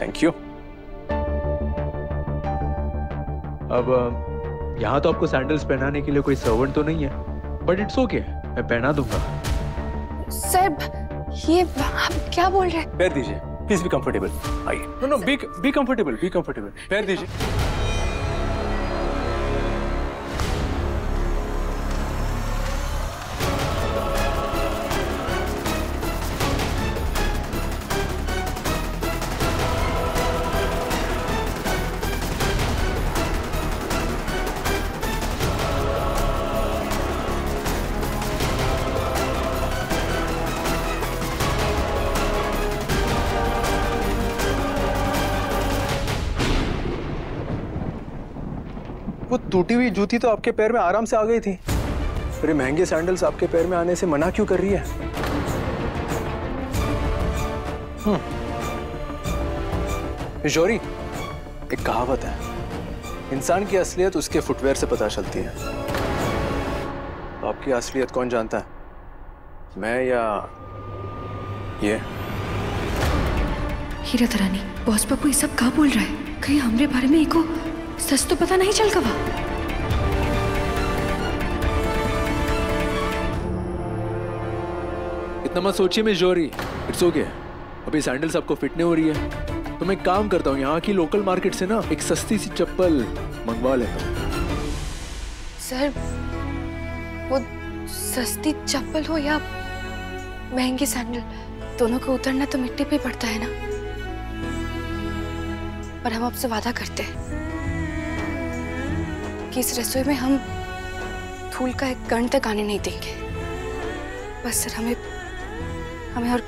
Thank you अब यहाँ तो आपको सैंडल्स पहनाने के लिए कोई सर्वेंट तो नहीं है बट इट्स ओके मैं पहना दूँगा। सर ये आप क्या बोल रहे हैं? पैर दीजिए। प्लीज़ बी कंफर्टेबल आइए। No no be be comfortable be comfortable पैर दीजिए। वो टूटी हुई जूती तो आपके पैर में आराम से आ गई थी। फिर महँगे सैंडल्स आपके पैर में आने से मना क्यों कर रही है? हम्म। किशोरी, एक कहावत है। इंसान की असलियत उसके फुटवेयर से पता चलती है। तो आपकी असलियत कौन जानता है? मैं या ये? हीरा तरानी बॉस बाबू ये सब कहा बोल रहा है? कहीं हमरे बारे में एको सच तो पता नहीं चल कवा इतना मत सोचिए मिस जोरी। इट्स ओके अभी सैंडल्स आपको फिट नहीं हो रही है। तो मैं काम करता हूँ यहाँ की लोकल मार्केट से ना एक सस्ती सी चप्पल मंगवा लेता हूँ। सर वो सस्ती चप्पल हो या महँगी सैंडल दोनों को उतरना तो मिट्टी पे पड़ता है ना? पर हम आपसे वादा करते हैं। कि इस रसोई में हम धूल का एक कण तक आने नहीं देंगे। बस सर, हमें हमें और